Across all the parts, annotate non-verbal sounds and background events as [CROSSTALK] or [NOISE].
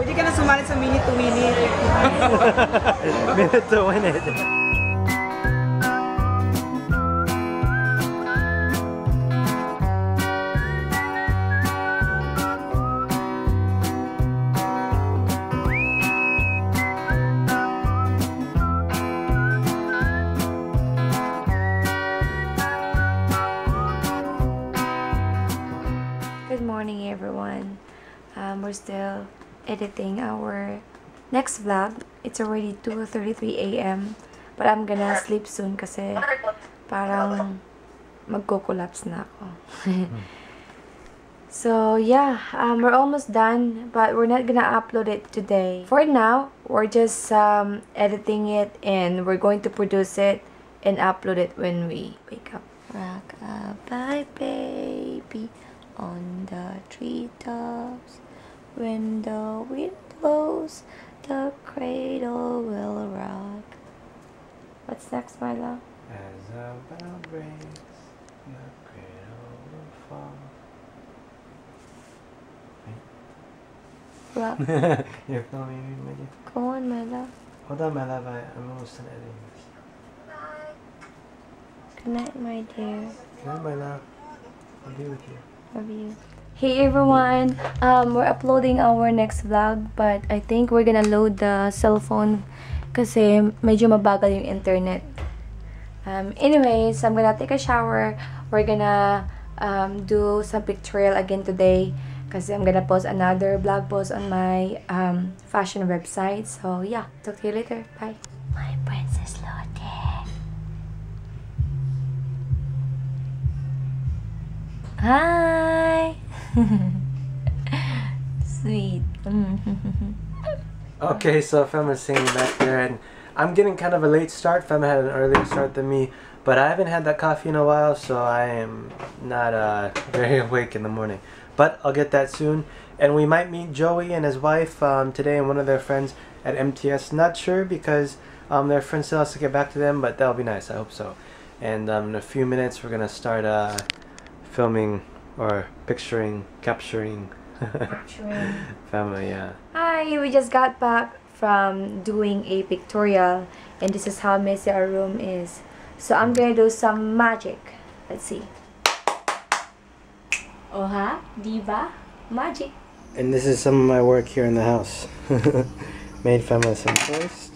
Pwede ka na sumali sa minute to minute. [LAUGHS] minute to minute. Good morning, everyone. Um, we're still editing our next vlog. It's already 2.33 a.m. But I'm gonna sleep soon kasi parang magko-collapse na ako. [LAUGHS] so, yeah. Um, we're almost done, but we're not gonna upload it today. For now, we're just um, editing it and we're going to produce it and upload it when we wake up. Rock a bye, baby on the treetops. When the wind blows, the cradle will rock. What's next, my love? As a bell breaks, the cradle will fall. Rock. You're filming me, my dear. Go on, my love. Hold on, my love. I, I'm almost done editing this. Good night, my dear. Good night, my love. I'll be with you. Love you. Hey everyone, um, we're uploading our next vlog but I think we're gonna load the cell phone kasi medyo mabagal yung internet. Um, anyways, I'm gonna take a shower. We're gonna um, do some pictorial again today kasi I'm gonna post another blog post on my um, fashion website. So yeah, talk to you later. Bye. My princess Lotte. Hi. [LAUGHS] Sweet. Okay, so Fema's singing back there, and I'm getting kind of a late start. Fema had an earlier start than me, but I haven't had that coffee in a while, so I am not uh, [LAUGHS] very awake in the morning. But I'll get that soon, and we might meet Joey and his wife um, today and one of their friends at MTS. Not sure because um, their friend still has to get back to them, but that'll be nice. I hope so. And um, in a few minutes, we're gonna start uh, filming or picturing, capturing. [LAUGHS] Fema, yeah. Hi, we just got back from doing a pictorial and this is how messy our room is. So I'm gonna do some magic. Let's see. Oha, diva, magic. And this is some of my work here in the house. [LAUGHS] Made Fema some first.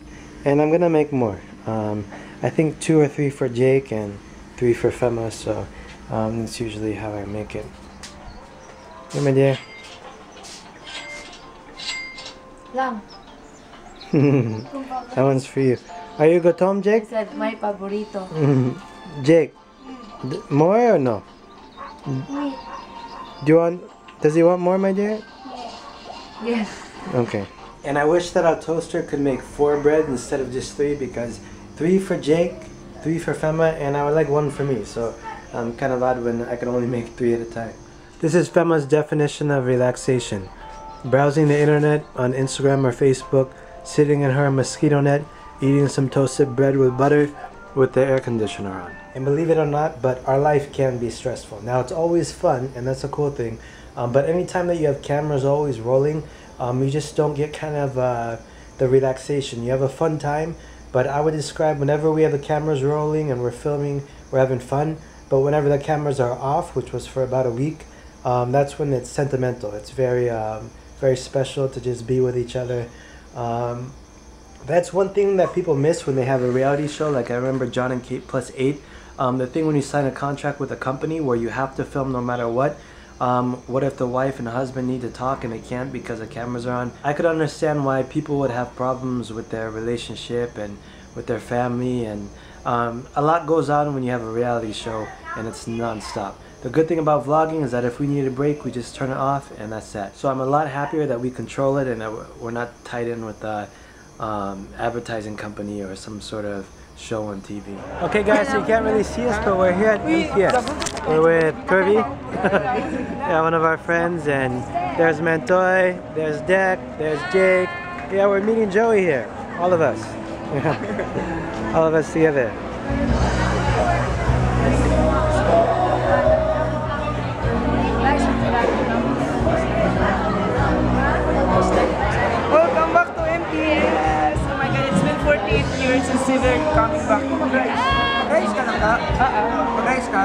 And I'm gonna make more. Um, I think two or three for Jake and three for Fema, so um, that's usually how I make it. Hey, my dear. Lang. [LAUGHS] that one's for you. Are you gutom, I Jake? said my paborito. [LAUGHS] Jake, more or no? Do you want? Does he want more, my dear? Yes. Okay. And I wish that our toaster could make four bread instead of just three because three for Jake, three for Fema, and I would like one for me. So I'm kind of odd when I can only make three at a time. This is Fema's definition of relaxation. Browsing the internet on Instagram or Facebook, sitting in her mosquito net, eating some toasted bread with butter with the air conditioner on. And believe it or not, but our life can be stressful. Now it's always fun, and that's a cool thing. Um, but anytime that you have cameras always rolling, um, you just don't get kind of uh, the relaxation. You have a fun time, but I would describe whenever we have the cameras rolling and we're filming, we're having fun. But whenever the cameras are off, which was for about a week, um, that's when it's sentimental. It's very, um, very special to just be with each other. Um, that's one thing that people miss when they have a reality show. Like I remember Jon and Kate plus eight. Um, the thing when you sign a contract with a company where you have to film no matter what. Um, what if the wife and husband need to talk and they can't because the cameras are on? I could understand why people would have problems with their relationship and with their family and um, a lot goes on when you have a reality show and it's non-stop. The good thing about vlogging is that if we need a break, we just turn it off and that's that. So I'm a lot happier that we control it and that we're- we're not tied in with a um, advertising company or some sort of show on TV. Okay guys, so you can't really see us, but we're here at MTS. We're with Kirby, [LAUGHS] yeah, one of our friends, and there's Mantoy, there's Deck, there's Jake. Yeah, we're meeting Joey here, all of us. [LAUGHS] all of us together. Welcome back to MTS! Oh my god, it's been 48 years since we were coming back. Mag-rise. Mag-rise ka lang ka? Uh-uh. Oo. Ka?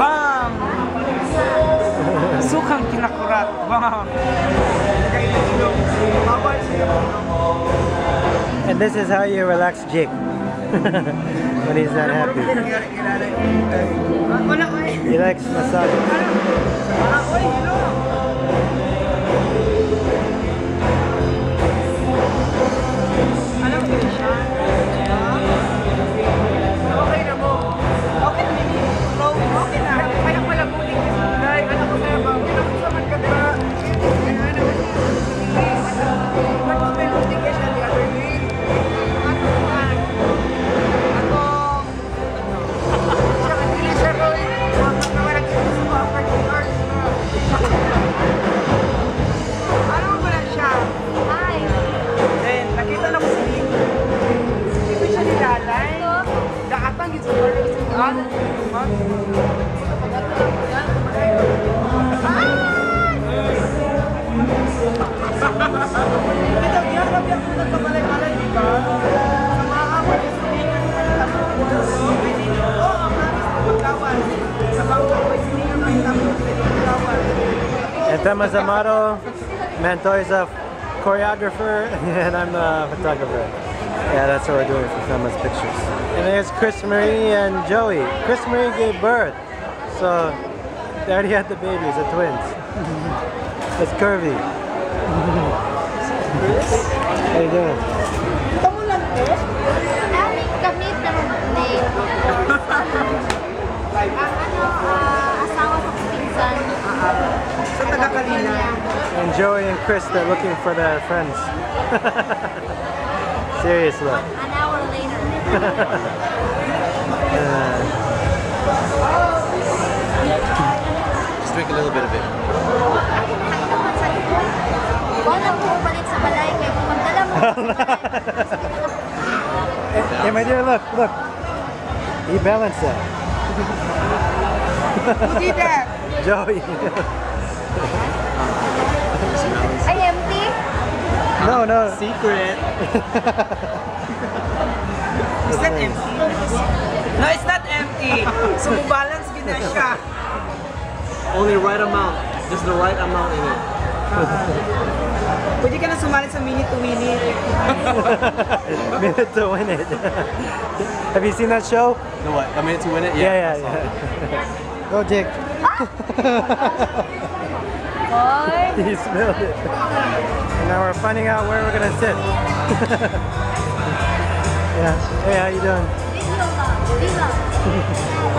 Bam! Sukang kinakurat. Bam! And this is how you relax Jake when he's not happy. He likes massage. And Fema's Amato, Mantoy's a choreographer, [LAUGHS] and I'm the photographer. Yeah, that's what we're doing for Fema's pictures. And there's Chris Marie and Joey. Chris Marie gave birth, so they already had the babies, the twins. [LAUGHS] It's curvy. [LAUGHS] How you doing? And Joey and Chris, they're looking for their friends. [LAUGHS] Serious look. An hour later. [LAUGHS] Just drink a little bit of it. Kung ano pumalit sa balay, kaya kung magdala mo sa balay, Hey, my dear, look, look. He balanced that. Who did that? [LAUGHS] Joey. Ay empty. no, no. Secret. [LAUGHS] Is that empty? No, it's not empty. Sumubalance so, gina siya. Only right amount. Just the right amount in it. [LAUGHS] Pwede ka na sumali sa minute to minute. [LAUGHS] Minute to win it. Have you seen that show? The what? A minute to win it? Yeah, yeah, I saw yeah. it. Go, Jake. Ah! Boy! [LAUGHS] He smelled it. And now we're finding out where we're gonna sit. [LAUGHS] yeah. Hey, how you doing? [LAUGHS]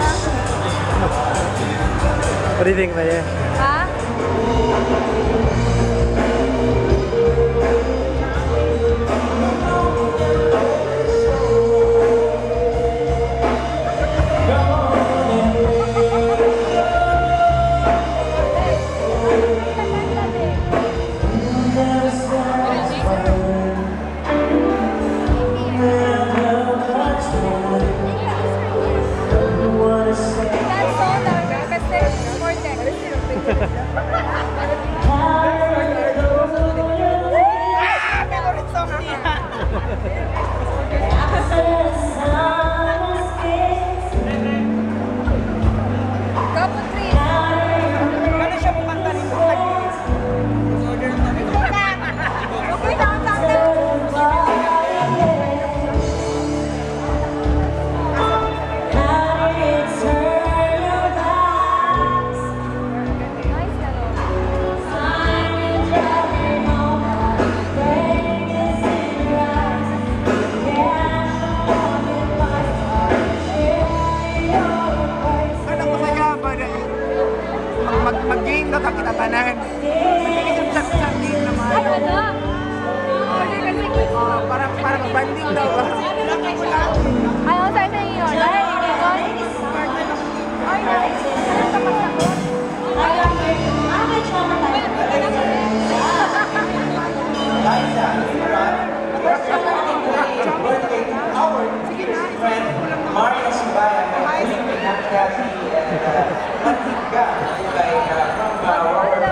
What do you think, Maria? Ha? Oh, parang, parang banding daw. Anong sabi niyo? Dahil hindi ko? Ay, nice. Anong kapagsagot? Mario Sibayan, Willing Pinagkasi, and Matika, by from Robert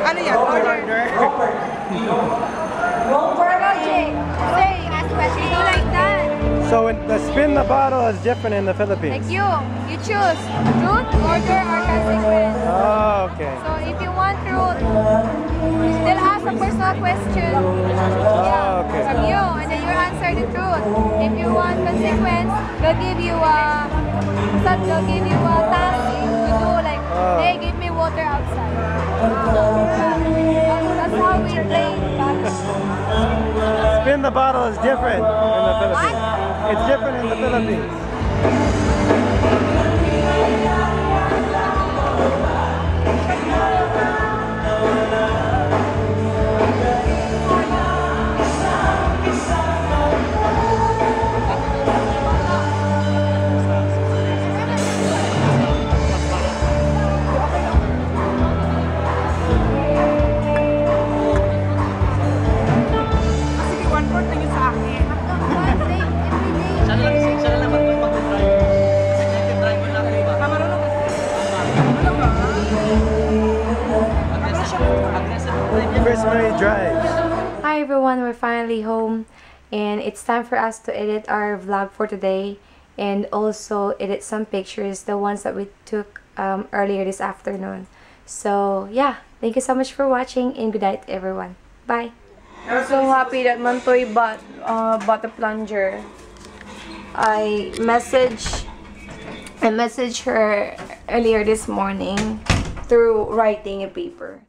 Ano yan? Robert, Robert, Robert, Order. Jake. Say, ask question. Like that? So the spin the bottle is different in the Philippines. Like you, you choose truth, order, or consequence. Oh, okay. So if you want truth, they'll ask a personal question. Oh, okay. From you, and then you answer the truth. If you want consequence, they'll give you a, they'll give you a task to do like, Oh. hey, give me water outside. That's, that's how we play back. Spin the bottle is different in the Philippines. It's different in the Philippines. It's time for us to edit our vlog for today and also edit some pictures, the ones that we took um, earlier this afternoon. So yeah, thank you so much for watching and good night everyone. Bye! I'm so happy that Mantoy bought, uh, bought a plunger. I messaged I messaged her earlier this morning through writing a paper.